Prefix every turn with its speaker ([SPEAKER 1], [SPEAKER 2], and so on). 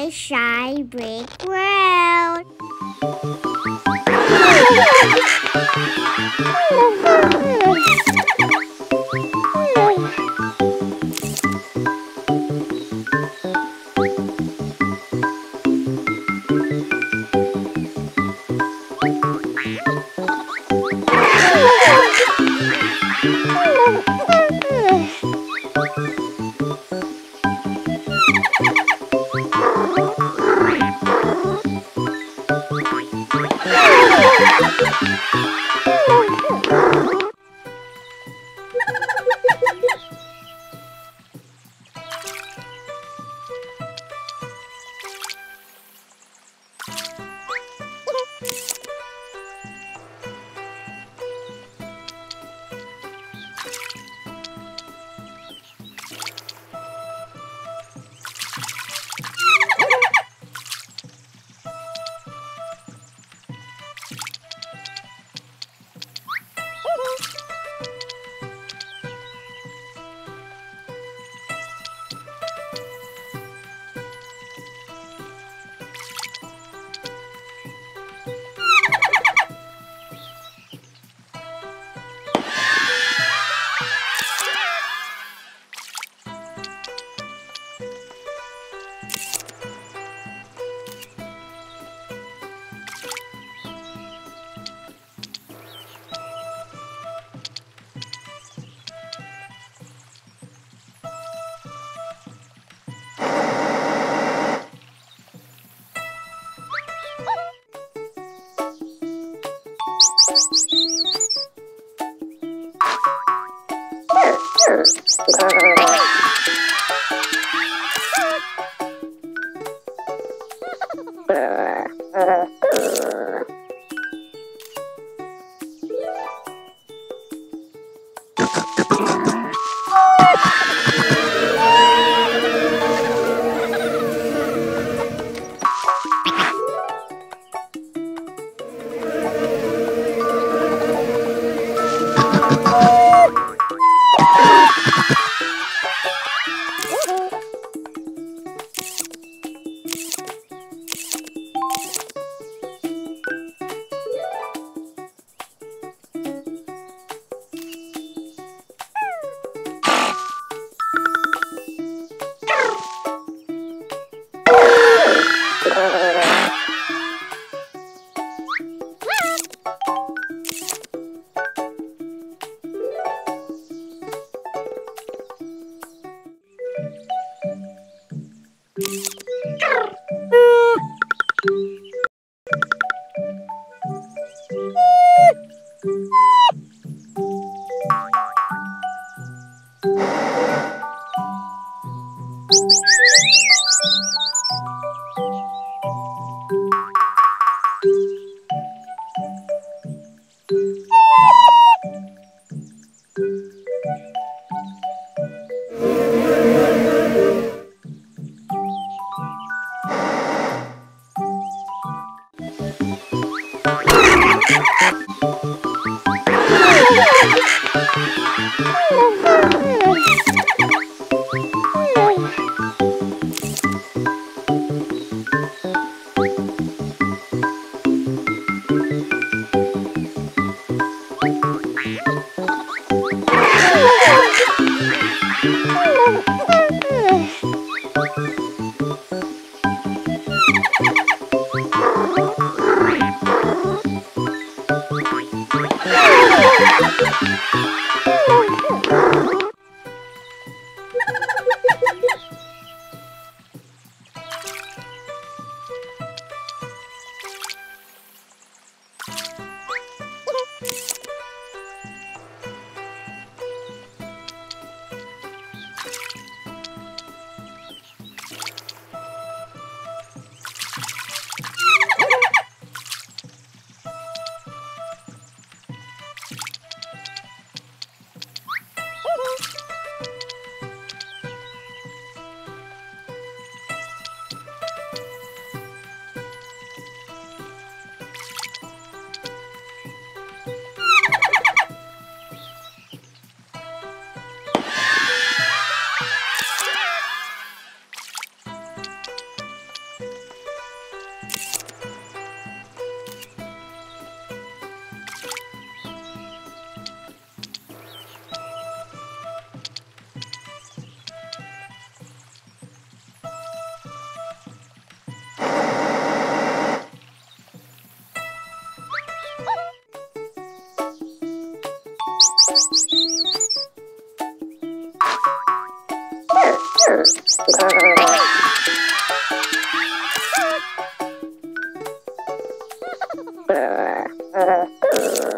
[SPEAKER 1] my shy brick world.
[SPEAKER 2] Uh, uh, uh. uh. Thank you. Uh, uh, uh.